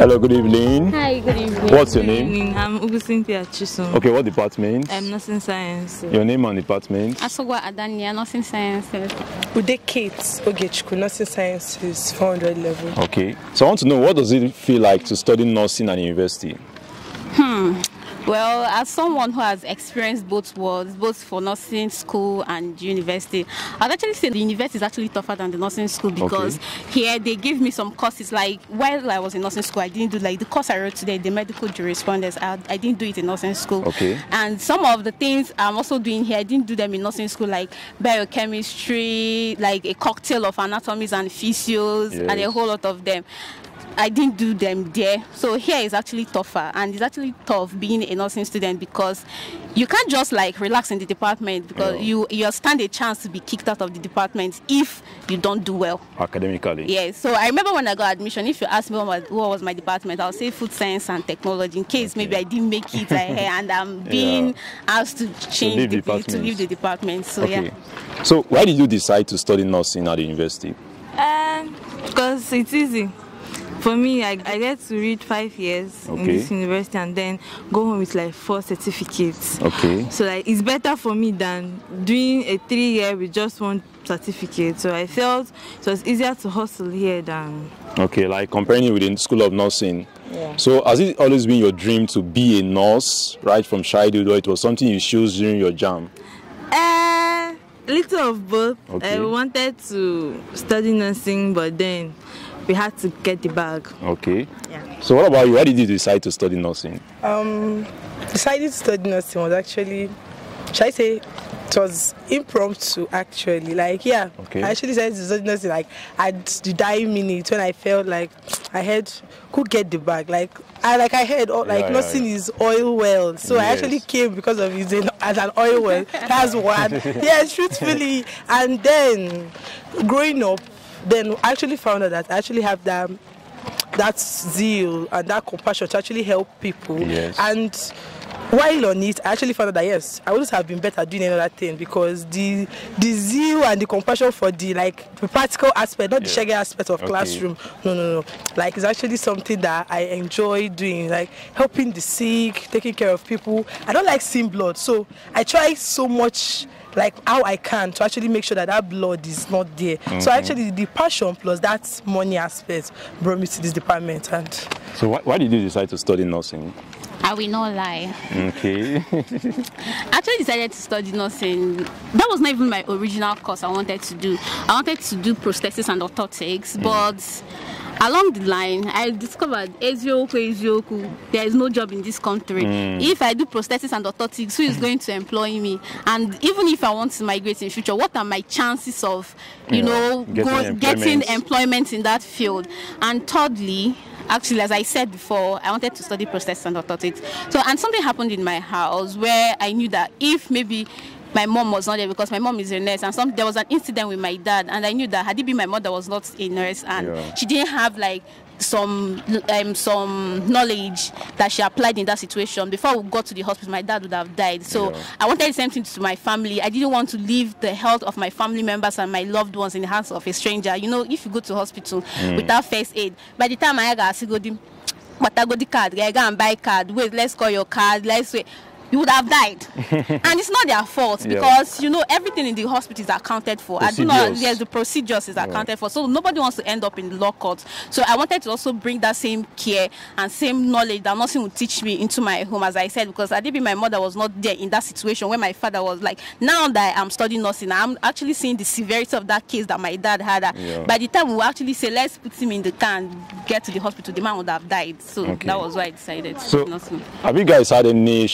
Hello, good evening. Hi, good evening. What's your Good name? evening. I'm Ugwu Cynthia Chisom. Okay, what department? I'm nursing science. Your name and department? Asogwa Adania, nursing sciences. Ude Kate Ogechukwu, nursing sciences, 400 level. Okay. So I want to know what does it feel like to study nursing at university? Hmm. Well, as someone who has experienced both worlds, both for nursing school and university, I'd actually say the university is actually tougher than the nursing school because here they give me some courses. Like while I was in nursing school, I didn't do like the course I wrote today, the medical jurisprudence. I, I didn't do it in nursing school. Okay. And some of the things I'm also doing here, I didn't do them in nursing school, like biochemistry, like a cocktail of anatomies and physios, and a whole lot of them. I didn't do them there. So here is actually tougher and it's actually tough being a nursing student because you can't just like relax in the department because Yeah. you you stand a chance to be kicked out of the department if you don't do well. Academically? Yes. So I remember when I got admission, if you ask me what was, what was my department, I'll say food science and technology in case maybe I didn't make it like, and I'm being Yeah. asked to change leave the, to leave the department. So Okay. yeah. So why did you decide to study nursing at the university? Um, because it's easy. For me, I, I get to read five years in this university and then go home with like four certificates. Okay. So like it's better for me than doing a three year with just one certificate. So I felt it was easier to hustle here than Okay, like comparing it with the School of Nursing. Yeah. So has it always been your dream to be a nurse right from childhood or it was something you chose during your JAMB? Uh, little of both. Okay. I wanted to study nursing, but then we had to get the bag. Okay. Yeah. So what about you? Why did you decide to study nursing? Um, decided to study nursing was actually, should I say, it was impromptu actually. Like, yeah, Okay. I actually decided to study nursing like at the dying minute when I felt like I had could get the bag. Like, I like I heard oh, like Yeah, yeah, nursing yeah. is oil well, so I actually came because of it as an oil well. That's one. yes, truthfully. And then growing up, then I actually found out that I actually have that that zeal and that compassion to actually help people. Yes. And while on it, I actually found out that yes, I would have been better doing another thing because the the zeal and the compassion for the like the practical aspect, not the shaggy aspect of Okay. classroom. No, no, no. Like it's actually something that I enjoy doing, like helping the sick, taking care of people. I don't like seeing blood, so I try so much like how I can to actually make sure that that blood is not there. So mm-hmm. actually the passion plus that money aspect brought me to this department and So why, why did you decide to study nursing? I will not lie. Okay. I actually decided to study nursing. That was not even my original course I wanted to do. I wanted to do prosthesis and orthotics, mm. but along the line, I discovered Ezioku, Ezioku, there is no job in this country. Hmm. If I do prosthetics and orthotics, who is going to employ me? And even if I want to migrate in future, what are my chances of, you Yeah, know, getting go, getting employment. employment in that field? And thirdly, actually as i said before i wanted to study prosthetics and orthotics so and something happened in my house where i knew that if maybe my mom was not there because my mom is a nurse and some there was an incident with my dad and i knew that had it been my mother was not a nurse and Yeah. she didn't have like some um, some knowledge that she applied in that situation before we got to the hospital my dad would have died so Yeah. i wanted the same thing to my family i didn't want to leave the health of my family members and my loved ones in the hands of a stranger you know if you go to hospital without first aid by the time i got go but I got the card, I go and buy card. Wait, let's call your card. Let's wait. You would have died, and it's not their fault Yeah. because you know everything in the hospital is accounted for. I do not. Yes, the procedures is accounted for, so nobody wants to end up in the law court. So I wanted to also bring that same care and same knowledge that nothing would teach me into my home, as I said, because I did be my mother was not there in that situation where my father was like. Now that I'm studying nursing, I'm actually seeing the severity of that case that my dad had. Yeah. By the time we actually say let's put him in the car and get to the hospital, the man would have died. So Okay. that was why I decided to So have you guys had any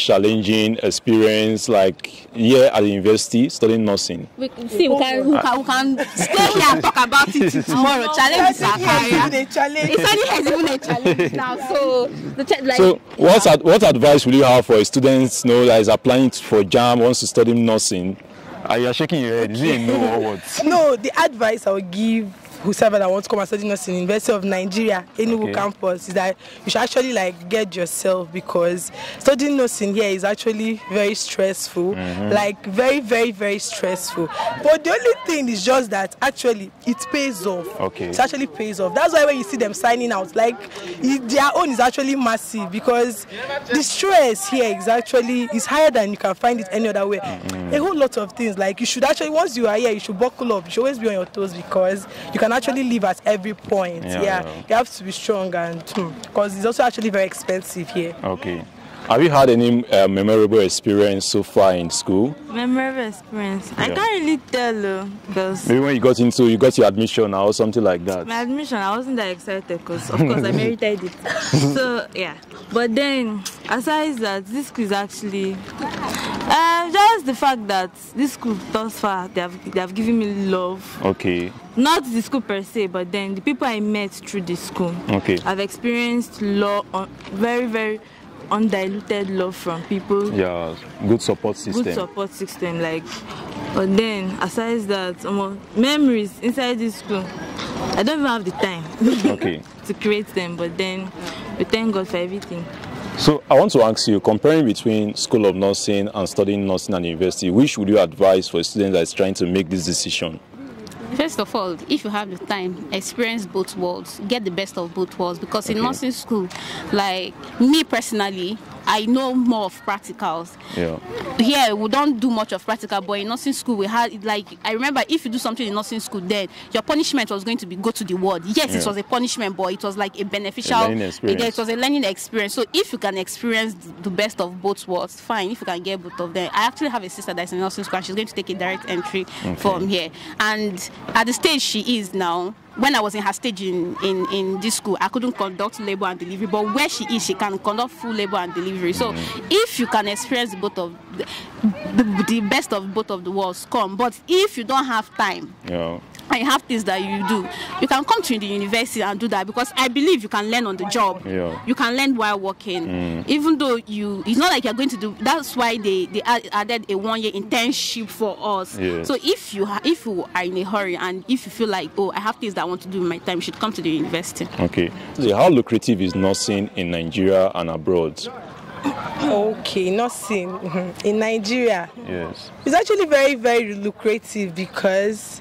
challenging experience like here at the university studying nursing? We, see, we can, we can, we can stay here and talk about it tomorrow. Challenge is our career. Challenge. It's only has even a challenge now. So, the ch- like, So what ad- what advice will you have for a student you know, that is applying for JAM, wants to study nursing? Are you shaking your head? Is it no or what? No, the advice I would give whoever that wants to come and study nursing in University of Nigeria, Enugu Okay. campus, is that you should actually like get yourself because studying nursing here is actually very stressful, Mm-hmm. like very, very, very stressful. But the only thing is just that actually it pays off. Okay. It actually pays off. That's why when you see them signing out, like it, their own is actually massive because the stress here is actually is higher than you can find it any other way. Mm-hmm. A whole lot of things like you should actually once you are here, you should buckle up. You should always be on your toes because you can actually live at every point. Yeah, Yeah, yeah. you have to be strong and because it's also actually very expensive here. Okay. Have you had any uh, memorable experience so far in school? Memorable experience. I can't really tell though, because Maybe when you got into you got your admission or something like that. my admission, I wasn't that excited because, of course, I merited it. so yeah. But then, aside that, this school is actually uh, just the fact that this school thus far they have they have given me love. Okay. Not the school per se, but then the people I met through the school. Okay. I've experienced love, very very undiluted love from people. Yeah. Good support system. good support system like but then aside that um, memories inside this school i don't even have the time Okay. to create them but then we thank god for everything So I want to ask you, comparing between School of Nursing and studying nursing at university, which would you advise for a student that is trying to make this decision? First of all, if you have the time, experience both worlds. Get the best of both worlds because in Okay. nursing school, like me personally, I know more of practicals. Yeah. Here we don't do much of practical, but in nursing school we had like I remember if you do something in nursing school, then your punishment was going to be go to the ward. Yes, Yeah. it was a punishment, but it was like a beneficial. experience. It, it was a learning experience. So if you can experience the best of both worlds, fine. If you can get both of them, I actually have a sister that's in nursing school. and She's going to take a direct entry from here, and at the stage she is now. When I was in her stage in, in, in this school, I couldn't conduct labor and delivery, but where she is, she can conduct full labor and delivery. So, mm. if you can experience both of the, the, the best of both of the worlds, come. But if you don't have time, Yeah. And you have things that you do, you can come to the university and do that because I believe you can learn on the job. Yeah. You can learn while working, even though you. It's not like you're going to do. That's why they they added a one year internship for us. Yeah. So if you ha- if you are in a hurry and if you feel like oh I have things that I want to do in my time, you should come to the university. Okay. So how lucrative is nursing in Nigeria and abroad? Okay, nursing mhm, in Nigeria. Yes. It's actually very, very lucrative because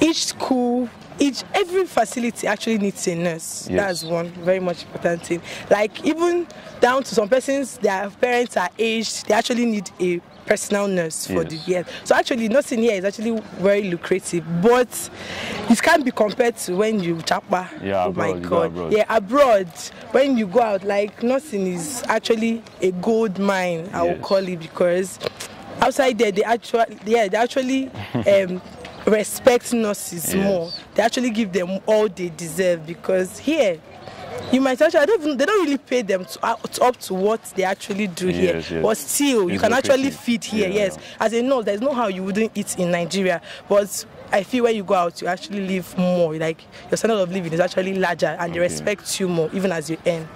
each school, each every facility actually needs a nurse. Yes. That's one very much important thing. Like even down to some persons, their parents are aged, they actually need a personal nurse for the Yes. year. So actually nursing here is actually very lucrative, but it can't be compared to when you chapa. Yeah, oh abroad, go god. abroad. Yeah, abroad when you go out like nursing is actually a gold mine i will call it because outside there they actually yeah they actually um respect nurses Yes. more they actually give them all they deserve because here you might actually I don't even, they don't really pay them to, up- up to what they actually do here Yes, yes. but still you It's can actually feed here Yeah, yes as a nurse there's no how you wouldn't eat in nigeria but I feel when you go out, you actually live more. Like your standard of living is actually larger, and they Okay. respect you more, even as you earn.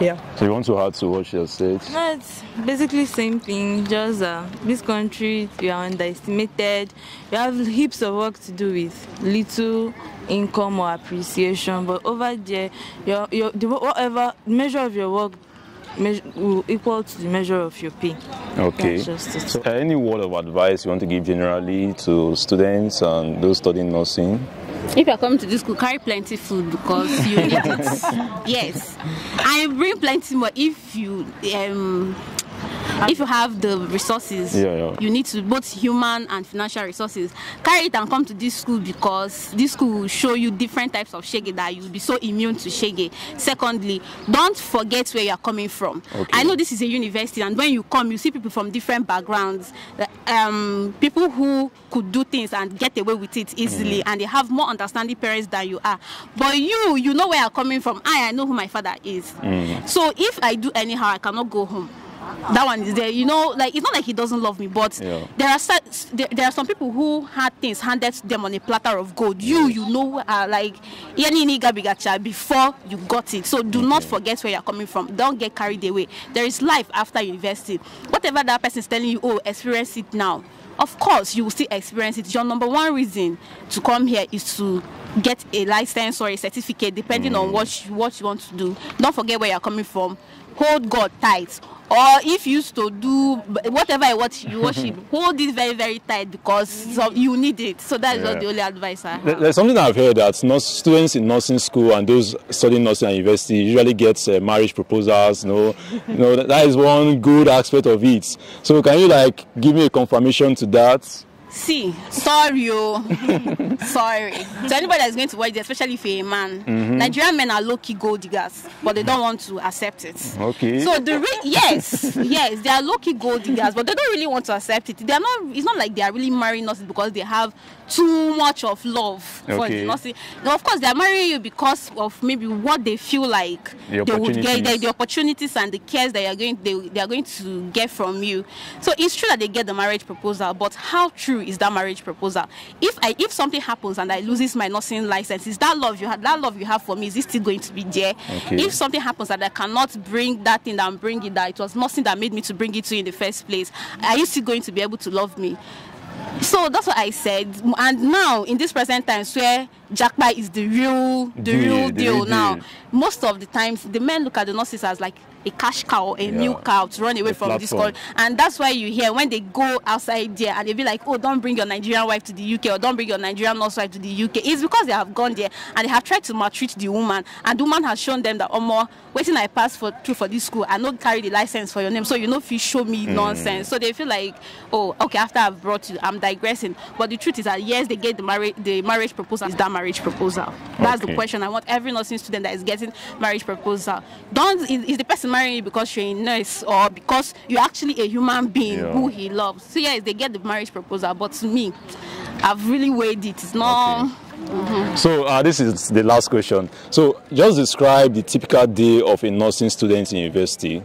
Yeah. So you want to add to what you said? no it's basically same thing just uh, this country you are underestimated you have heaps of work to do with little income or appreciation but over there your your the, whatever measure of your work measure, will equal to the measure of your pay Okay. So, uh, any word of advice you want to give generally to students and those studying nursing? If you're coming to this school, carry plenty food because you need it. yes, and bring plenty more if you um if you have the resources. Yeah, yeah. You need to both human and financial resources. Carry it and come to this school because this school will show you different types of shege that you'll be so immune to shege. Secondly, don't forget where you're coming from. Okay. I know this is a university, and when you come, you see people from different backgrounds. Um, people who could do things and get away with it easily, and they have more understanding parents than you are. But you, you know where you're coming from. I, I know who my father is. So if I do anyhow, I cannot go home. That one is there, you know. Like it's not like he doesn't love me, but Yeah. there are there, there are some people who had things handed to them on a platter of gold. You, you know, uh, like any nigga bigacha before you got it. So do not forget where you're coming from. Don't get carried away. There is life after university. Whatever that person is telling you, oh, experience it now. of course you will still experience it your number one reason to come here is to get a license or a certificate depending on what you, what you want to do don't forget where you're coming from hold god tight or if you used to do whatever what you worship hold it very very tight because so you need it so that is Yeah. not the only advice i have There's something I've heard that nurse, students in nursing school and those studying nursing at university usually get uh, marriage proposals. You know, you know that, that is one good aspect of it. So can you like give me a confirmation to that? See, sorry, oh, sorry. To anybody that's going to watch this, especially if you're a man, Mm-hmm. Nigerian men are low-key gold diggers, but they don't want to accept it. Okay. So the re- yes, yes, they are low-key gold diggers, but they don't really want to accept it. They are not. It's not like they are really marrying us because they have too much of love for Okay. the nursing. Of course they are marrying you because of maybe what they feel like The they would get, the, opportunities. the opportunities and the cares that you are going they, they are going to get from you. So it's true that they get the marriage proposal, but how true is that marriage proposal? If I if something happens and I loses my nursing license, is that love you had that love you have for me is it still going to be there? Okay. If something happens that I cannot bring that thing that I'm bringing that it was nothing that made me to bring it to you in the first place, are you still going to be able to love me? So that's what I said. And now in this present times where Jackpot is the real the Deal, real the deal real now, deal. most of the times the men look at the nurses as like a cash cow, a Yeah. milk cow to run away A from this platform. country. And that's why you hear when they go outside there and they be like, oh, don't bring your Nigerian wife to the UK or don't bring your Nigerian nurse wife to the UK. It's because they have gone there and they have tried to maltreat the woman. And the woman has shown them that, oh, more waiting I pass for through for this school, I not carry the license for your name. So you know if you show me mm. nonsense. So they feel like, oh, okay, after I've brought you, I'm digressing. But the truth is that yes, they get the marriage the marriage proposal. Is that marriage proposal? That's the question. I want every nursing student that is getting marriage proposal. Don't is, is the person marrying you because you're a nurse or because you're actually a human being Yeah. who he loves. So yes, they get the marriage proposal, but to me, I've really weighed it. It's not So uh, this is the last question. So just describe the typical day of a nursing student in university.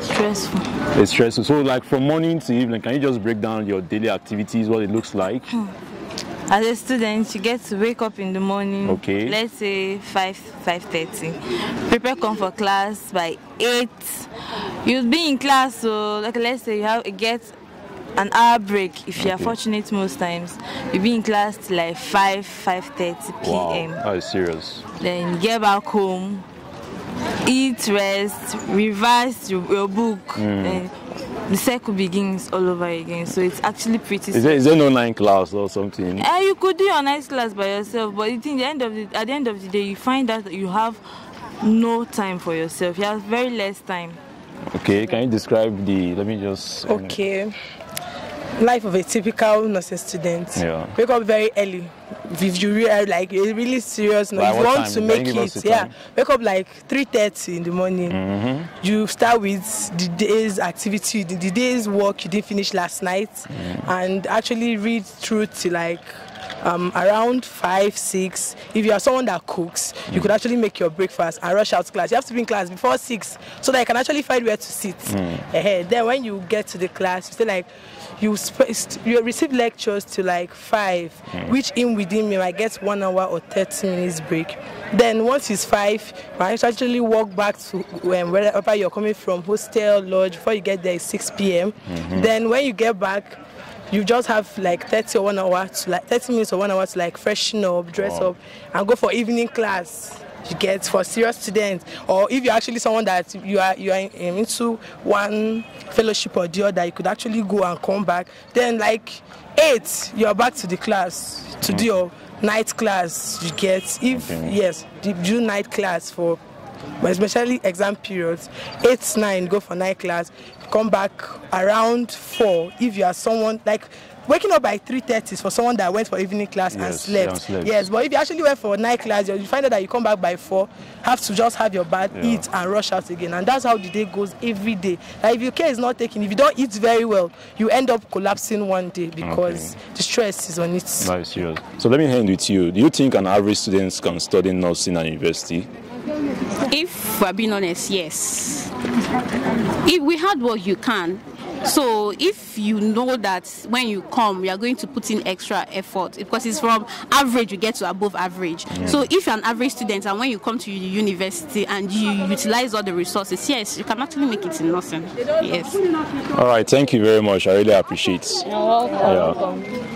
Stressful. It's stressful. So like from morning to evening, can you just break down your daily activities, what it looks like? As a student, you get to wake up in the morning. Okay. Let's say five five thirty. Prepare come for class by eight. You'll be in class, so like let's say you have you get an hour break if you are Okay. fortunate most times. You'll be in class till like five five thirty p.m. Wow, is serious. Then get back home, eat, rest, revise your, your book, Hmm. And the cycle begins all over again. So it's actually pretty. Is there, is there no nine class or something? Uh, you could do your nice class by yourself, but it, in the end of the, at the end of the day, you find that you have no time for yourself. You have very less time. Okay, can you describe the? Let me just. Okay. Life of a typical nursing student. Yeah. Wake up very early. If you really like a really serious, if you want time? to make you give us it, yeah. time? Wake up like three thirty in the morning. You start with the day's activity, the, the day's work you didn't finish last night, Mm-hmm. and actually read through to like um, around five, six. If you are someone that cooks, you could actually make your breakfast and rush out to class. You have to be in class before six so that you can actually find where to sit. Eh, Then when you get to the class, you stay like you you receive lectures to like five, which in within me might get one hour or thirty minutes break. Then once it's five, you might actually walk back to um, wherever you're coming from, hostel, lodge. Before you get there, it's six p.m. Then when you get back, you just have like 30 or one hour to like 30 minutes or one hour to like freshen up, dress Wow. up, and go for evening class. You get for serious students, or if you're actually someone that you are you are in- into one fellowship or the other, you could actually go and come back. Then like eight, you're back to the class to do your night class. You get if Okay. yes, do night class for but especially exam periods eight nine go for night class come back around four if you are someone like waking up by three thirty is for someone that went for evening class and Yes, slept. and slept. yes but if you actually went for night class you find out that you come back by four have to just have your bath Yeah. eat and rush out again and that's how the day goes every day like if your care is not taken if you don't eat very well you end up collapsing one day because the stress is on it is serious. So let me end with you. Do you think an average student can study nursing at university? If we're being honest, yes. If we had what you can, So if you know that when you come, you are going to put in extra effort because it's from average you get to above average. So if you're an average student and when you come to university and you utilize all the resources, yes, you can actually make it in nursing. Yes. All right, thank you very much. I really appreciate. You're welcome. Yeah.